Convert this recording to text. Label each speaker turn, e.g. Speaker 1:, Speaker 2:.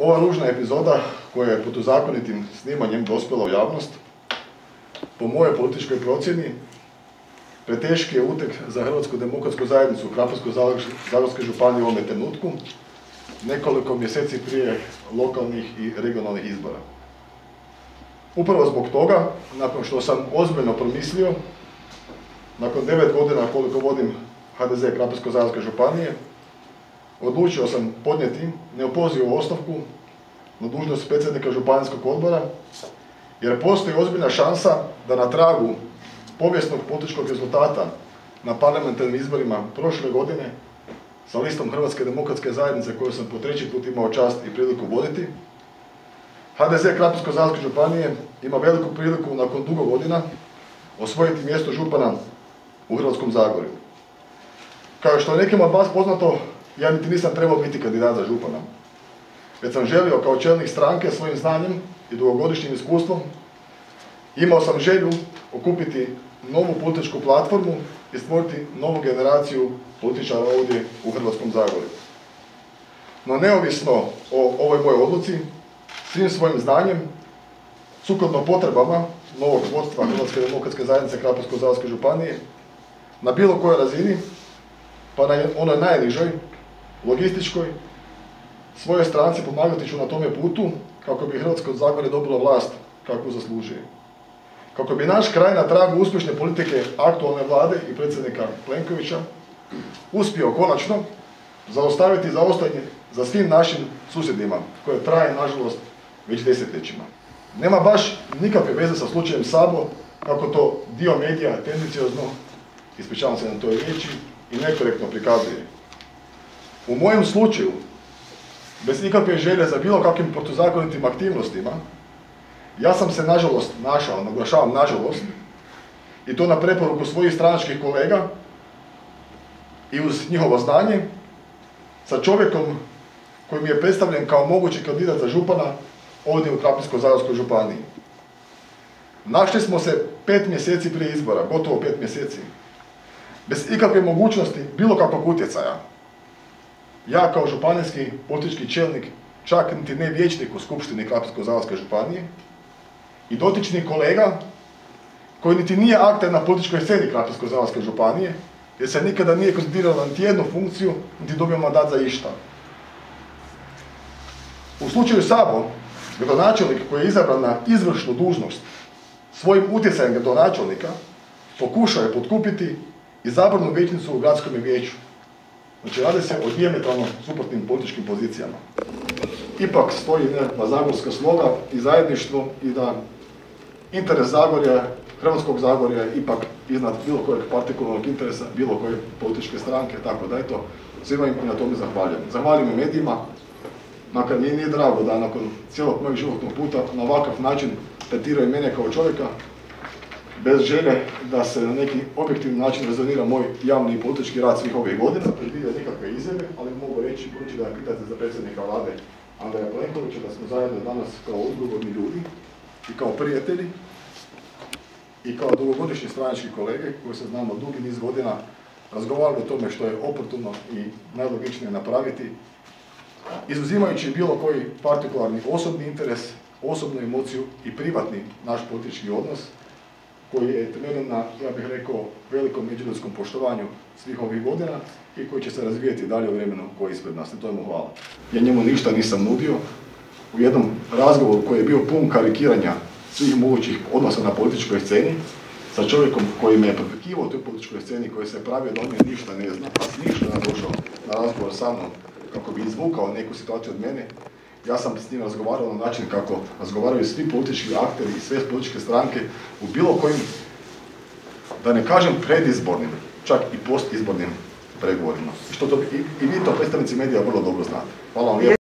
Speaker 1: ova ružna epizoda koja je protuzakonitim snimanjem dospjela u javnost, po mojoj političkoj procjeni, preteški je utek za Hrvatsku demokratsku zajednicu u Krapinsko-zagorskoj županiji u ovome trenutku, nekoliko mjeseci prije lokalnih i regionalnih izbora. Upravo zbog toga, nakon što sam ozbiljno promislio, nakon devet godina koliko vodim HDZ Krapinsko-zagorske županije, odlučio sam podnijeti neopozivu ostavku na dužnost predsjednika županijskog odbora, jer postoji ozbiljna šansa da na tragu povijesnog političkog rezultata na parlamentarnim izborima prošle godine sa listom Hrvatske demokratske zajednice koju sam po treći put imao čast i priliku voditi, HDZ Krapinsko-zagorske županije ima veliku priliku nakon dugo godina osvojiti mjesto župana u Hrvatskom Zagorju. Kao što je nekim od vas poznato, ja niti nisam trebao biti kandidat za župana. Već sam želio kao čelnik stranke svojim znanjem i dugogodišnjim iskustvom, imao sam želju okupiti novu političku platformu i stvoriti novu generaciju političara ovdje u Hrvatskom Zagorju. No neovisno o ovoj mojoj odluci, svim svojim znanjem, sukladno potrebama novog vodstva Hrvatske demokratske zajednice Krapinsko-zagorske županije, na bilo kojoj razini, pa na onoj najnižoj, logističkoj, svoje stranci pomagati ću na tome putu kako bi Hrvatsko Zagorje dobilo vlast kakvu zaslužuje. Kako bi naš kraj na tragu uspješne politike aktualne vlade i predsjednika Plenkovića uspio konačno zaustaviti zaostajanje za svim našim susjedima, koje traje, nažalost, već desetljećima. Nema baš nikakve veze sa slučajem Sabo, kako to dio medija tendencijozno, ispričavam se na toj riječi, i nekorektno prikazuje. U mojem slučaju, bez ikakve želje za bilo kakvim protuzakonitim aktivnostima, ja sam se nažalost našao, naglašavam nažalost, i to na preporuku svojih stranačkih kolega i uz njihovo znanje, sa čovjekom koji mi je predstavljen kao mogući kandidat za župana ovdje u Krapinsko-zagorskoj županiji. Našli smo se pet mjeseci prije izbora, gotovo pet mjeseci, bez ikakve mogućnosti bilo kakvog utjecaja. Ja kao županijski politički čelnik, čak niti ne vijećnik u Skupštini Krapinsko-zagorske županije, i dotični kolega, koji niti nije akter na političkoj sceni Krapinsko-zagorske županije, jer se nikada nije kandidirao na niti jednu funkciju, niti dobio mandat za išta. U slučaju Sabo, gradonačelnik koji je izabran na izvršnu dužnost svojim utjecajem gradonačelnika pokušao je potkupiti izabranu vijećnicu u gradskom vijeću. Znači radi se o diametralno suprotnim političkim pozicijama. Ipak stoji nekakva zagorska sloga i zajedništvo i da interes Zagorja, Hrvatskog Zagorja je ipak iznad bilo kojeg partikularnog interesa, bilo koje političke stranke, tako da eto, svima im na tome zahvaljujem. Zahvaljujem i medijima, makar mi nije drago da nakon cijelog mojeg životnog puta na ovakav način tretiraju mene kao čovjeka, bez želje da se na neki objektivni način rezonira moj javni i politički rad svih ovih godina, predvidio nikakve izjave, ali mogu reći, budući da pitate za predsjednika vlade Andreja Plenkovića, da smo zajedno danas kao odgovorni ljudi i kao prijatelji i kao dugogodišnji stranački kolege koji se znamo dugi niz godina razgovarali o tome što je oportuno i najlogičnije napraviti, izuzimajući bilo koji partikularni osobni interes, osobnu emociju i privatni naš politički odnos, koji je temeljen na, ja bih rekao, velikom međuljudskom poštovanju svih ovih godina i koji će se razvijeti dalje u vremenu koji je ispred nas. I to je mu hvala. Ja njemu ništa nisam nudio. U jednom razgovoru koji je bio pun karikiranja svih mogućih odnosa na političkoj sceni, sa čovjekom koji me je propekivao u toj političkoj sceni, koji se je pravio da on me ništa ne zna, a ništa ne došao na razgovor sa mnom kako bi izvukao neku situaciju od mene, ja sam s njim razgovarao na način kako razgovaraju svi politički akteri i sve političke stranke u bilo kojim, da ne kažem predizbornim, čak i postizbornim pregovorima. Što to, i, i vi to predstavnici medija vrlo dobro znate. Hvala vam